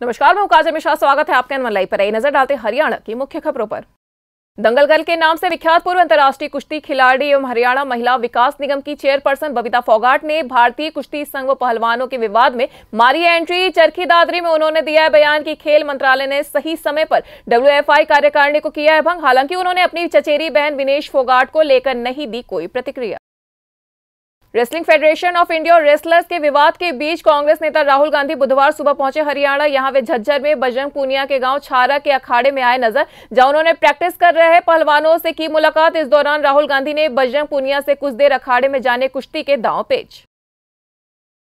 नमस्कार, मैं काजल मिश्रा, स्वागत है आपके अनवन लाइव पर। आई नज़र डालते हरियाणा की मुख्य खबरों पर। दंगलगल के नाम से विख्यात पूर्व अंतर्राष्ट्रीय कुश्ती खिलाड़ी एवं हरियाणा महिला विकास निगम की चेयरपर्सन बबीता फोगाट ने भारतीय कुश्ती संघ व पहलवानों के विवाद में मारी एंट्री। चरखी दादरी में उन्होंने दिया है बयान कि खेल मंत्रालय ने सही समय पर डब्ल्यूएफआई कार्यकारिणी को किया है भंग। हालाँकि उन्होंने अपनी चचेरी बहन विनेश फोगाट को लेकर नहीं दी कोई प्रतिक्रिया। रेसलिंग फेडरेशन ऑफ़ इंडिया और रेसलर्स के विवाद के बीच कांग्रेस नेता राहुल गांधी बुधवार सुबह पहुँचे हरियाणा। यहाँ वे झज्जर में बजरंग पूनिया के गाँव छारा के अखाड़े में आए नज़र, जहाँ उन्होंने प्रैक्टिस कर रहे पहलवानों से की मुलाकात। इस दौरान राहुल गांधी ने बजरंग पूनिया से कुछ देर अखाड़े में जाने कुश्ती के दांव पेच।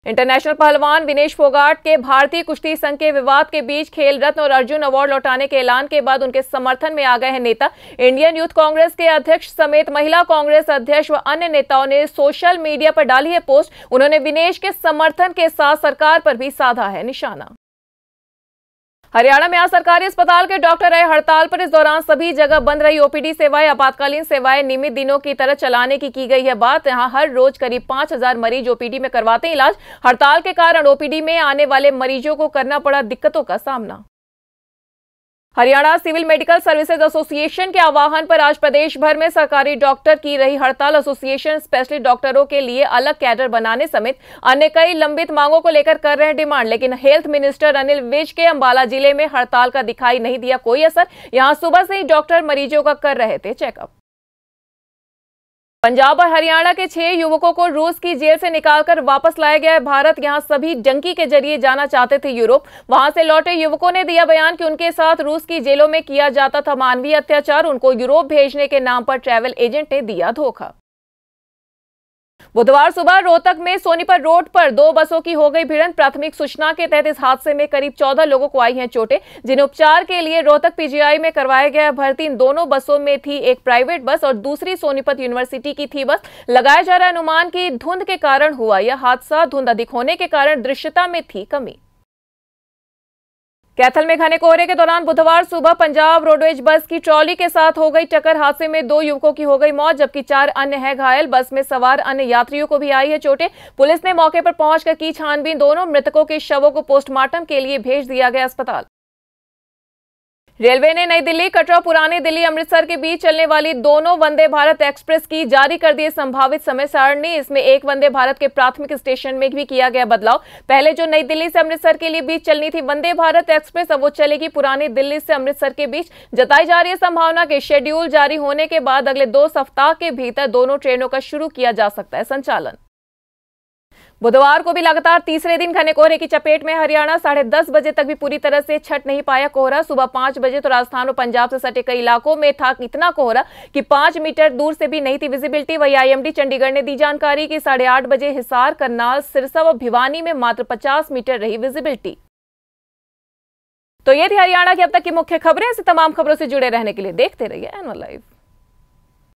इंटरनेशनल पहलवान विनेश फोगाट के भारतीय कुश्ती संघ के विवाद के बीच खेल रत्न और अर्जुन अवार्ड लौटाने के ऐलान के बाद उनके समर्थन में आ गए हैं नेता। इंडियन यूथ कांग्रेस के अध्यक्ष समेत महिला कांग्रेस अध्यक्ष व अन्य नेताओं ने सोशल मीडिया पर डाली है पोस्ट। उन्होंने विनेश के समर्थन के साथ सरकार पर भी साधा है निशाना। हरियाणा में आज सरकारी अस्पताल के डॉक्टर रहे हड़ताल पर इस दौरान सभी जगह बंद रही ओपीडी सेवाएँ, आपातकालीन सेवाएँ नियमित दिनों की तरह चलाने की की गई है बात। यहाँ हर रोज करीब पाँच हज़ार मरीज़ ओपीडी में करवाते हैं इलाज। हड़ताल के कारण ओपीडी में आने वाले मरीजों को करना पड़ा दिक्कतों का सामना। Haryana civil medical services association के आह्वान पर आज प्रदेश भर में सरकारी डॉक्टर की रही हड़ताल। एसोसिएशन स्पेशलिस्ट डॉक्टरों के लिए अलग कैडर बनाने समेत अन्य कई लंबित मांगों को लेकर कर रहे हैं डिमांड, लेकिन हेल्थ मिनिस्टर अनिल विज के अंबाला ज़िले में हड़ताल का दिखाई नहीं दिया। कोई असर? यहाँ सुबह से ही डॉक्टर मरीजों का कर रहे थे चेकअप। पंजाब और हरियाणा के छह युवकों को रूस की जेल से निकालकर वापस लाया गया है भारत। यहाँ सभी डंकी के ज़रिए जाना चाहते थे यूरोप। वहाँ से लौटे युवकों ने दिया बयान कि उनके साथ रूस की जेलों में किया जाता था मानवीय अत्याचार। उनको यूरोप भेजने के नाम पर ट्रैवल एजेंट ने दिया धोखा। बुधवार सुबह रोहतक में सोनीपत रोड पर दो बसों की हो गई भिड़ंत। प्राथमिक सूचना के तहत इस हादसे में करीब 14 लोगों को आई हैं चोटें, जिन्हें उपचार के लिए रोहतक पीजीआई में करवाया गया भर्ती इन दोनों बसों में थी एक प्राइवेट बस और दूसरी सोनीपत यूनिवर्सिटी की थी बस। लगाया जा रहा अनुमान की धुंध के कारण हुआ। यह हादसा धुंध अधिक होने के कारण दृश्यता में थी कमी। कैथल में घने कोहरे के दौरान बुधवार सुबह पंजाब रोडवेज़ बस की ट्रॉली के साथ हो गई टक्कर। हादसे में दो युवकों की हो गई मौत, जबकि चार अन्य हैं घायल। बस में सवार अन्य यात्रियों को भी आई है चोटें। पुलिस ने मौके पर पहुंचकर की छानबीन। दोनों मृतकों के शवों को पोस्टमार्टम के लिए भेज दिया गया अस्पताल। रेलवे ने नई दिल्ली, कटरा, पुरानी दिल्ली, अमृतसर के बीच चलने वाली दोनों वंदे भारत एक्सप्रेस की जारी कर दी संभावित समय सारणी। इसमें एक वंदे भारत के प्राथमिक स्टेशन में भी किया गया बदलाव। पहले जो नई दिल्ली से अमृतसर के लिए बीच चलनी थी, वंदे भारत एक्सप्रेस, अब वो चलेगी पुरानी दिल्ली से अमृतसर के बीच। जताई जा रही है संभावना के शेड्यूल जारी होने के बाद अगले दो सप्ताह के भीतर दोनों ट्रेनों का शुरू किया जा सकता है संचालन। बुधवार को भी लगातार तीसरे दिन घने कोहरे की चपेट में हरियाणा साढ़े दस बजे तक भी पूरी तरह से छट नहीं पाया कोहरा। सुबह पाँच बजे तो राजस्थान और पंजाब से सटे कई इलाकों में था इतना कोहरा कि पाँच मीटर दूर से भी नहीं थी विजिबिलिटी वही आईएमडी चंडीगढ़ ने दी जानकारी कि साढ़े आठ बजे हिसार, करनाल, सिरसा व भिवानी में मात्र पचास मीटर रही विजिबिलिटी तो ये थी हरियाणा की अब तक की मुख्य खबरें। ऐसी तमाम खबरों से जुड़े रहने के लिए देखते रहिए एनवल लाइव